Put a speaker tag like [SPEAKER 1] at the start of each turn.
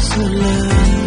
[SPEAKER 1] 死了。